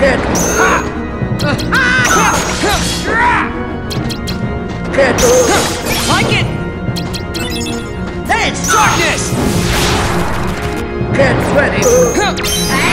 Get. Get. Like it! Thanks. Darkness! Get ready.